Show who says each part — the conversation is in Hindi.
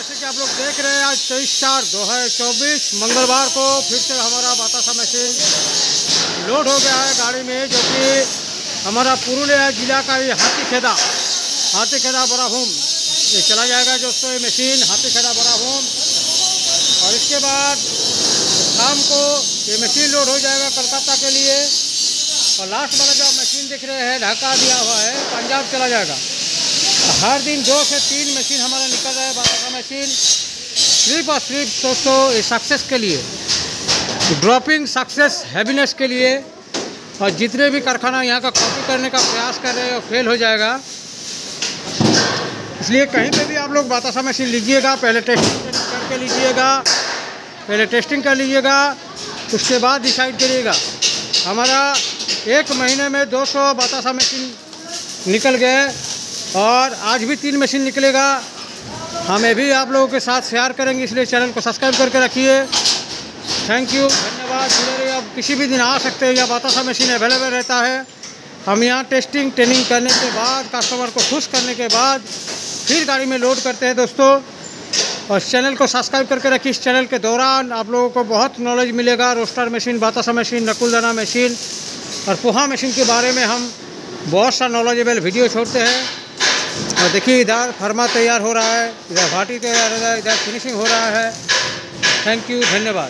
Speaker 1: जैसे कि आप लोग देख रहे हैं, आज तेईस चार दो हज़ार चौबीस, मंगलवार को फिर से हमारा बातासा मशीन लोड हो गया है गाड़ी में, जो कि हमारा पुरुलिया जिला का ये हाथी खेदा हाथी खेदा ये चला जाएगा दोस्तों, ये मशीन हाथी खेदा बड़ा होम और इसके बाद शाम को ये मशीन लोड हो जाएगा कलकत्ता के लिए। और लास्ट वाला जो मशीन दिख रहे हैं, ढाका दिया हुआ है, पंजाब चला जाएगा। हर दिन दो से तीन मशीन हमारा निकल रहा है बाबा का मशीन सिर्फ़ और सिर्फ़ दोस्तों सक्सेस के लिए ड्रॉपिंग सक्सेस हैवीनेस के लिए, और जितने भी कारखाना यहाँ का कॉपी करने का प्रयास कर रहे हैं फेल हो जाएगा, इसलिए कहीं पे भी आप लोग बातासा मशीन लीजिएगा, पहले टेस्टिंग करके लीजिएगा, पहले टेस्टिंग कर लीजिएगा, उसके बाद डिसाइड करिएगा। हमारा एक महीने में 200 बातासा मशीन निकल गए और आज भी तीन मशीन निकलेगा। हमें भी आप लोगों के साथ शेयर करेंगे, इसलिए चैनल को सब्सक्राइब करके रखिए। थैंक यू धन्यवाद। जुड़े आप किसी भी दिन आ सकते हैं, या बातासा मशीन अवेलेबल रहता है, हम यहाँ टेस्टिंग ट्रेनिंग करने के बाद कस्टमर को खुश करने के बाद, फिर गाड़ी में लोड करते हैं दोस्तों। और चैनल को सब्सक्राइब करके रखिए। इस चैनल के दौरान आप लोगों को बहुत नॉलेज मिलेगा रोस्टर मशीन बातासा मशीन नकुलदाना मशीन और पोहा मशीन के बारे में हम बहुत सा नॉलेजेबल वीडियो छोड़ते हैं। और देखिए, इधर फर्मा तैयार हो रहा है, इधर भाटी तैयार हो रहा है, इधर फिनिशिंग हो रहा है। थैंक यू धन्यवाद।